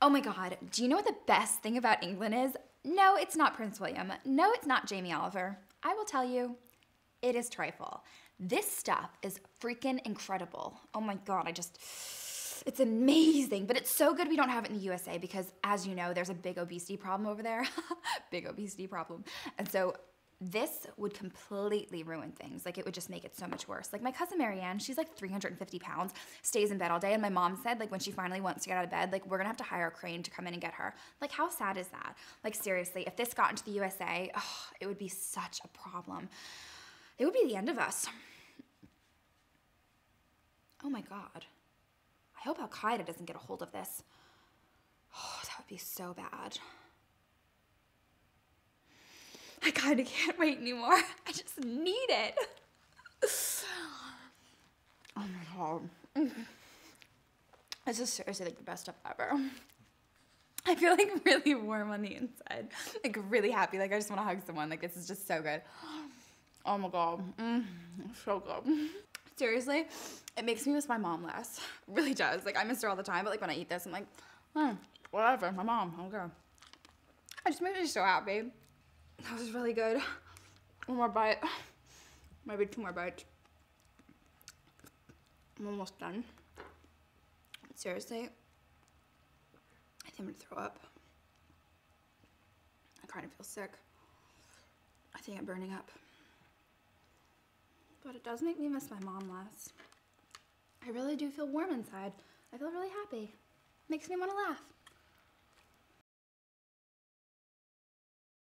Oh my God, do you know what the best thing about England is? No, it's not Prince William. No, it's not Jamie Oliver. I will tell you, it is trifle. This stuff is freaking incredible. Oh my God, I just, it's amazing, but it's so good we don't have it in the USA because as you know, there's a big obesity problem over there. big obesity problem. And so this would completely ruin things. Like it would just make it so much worse. Like my cousin Marianne, she's like 350 pounds, stays in bed all day. And my mom said like when she finally wants to get out of bed, like we're gonna have to hire a crane to come in and get her. Like how sad is that? Like seriously, if this got into the USA, oh, it would be such a problem. It would be the end of us. Oh my God. I hope Al Qaeda doesn't get a hold of this. Oh, that would be so bad. I kind of can't wait anymore. I just need it. Oh my god. This is seriously like the best stuff ever. I feel like really warm on the inside. Like really happy. Like I just want to hug someone. Like this is just so good. Oh my god. Mm, so good. Seriously, it makes me miss my mom less. really does. Like I miss her all the time, but like when I eat this, I'm like, hmm, whatever, my mom, okay. I just makes me so happy. That was really good. One more bite. Maybe two more bites. I'm almost done. Seriously, I think I'm gonna throw up. I kind of feel sick. I think I'm burning up. But it does make me miss my mom less. I really do feel warm inside. I feel really happy. Makes me want to laugh.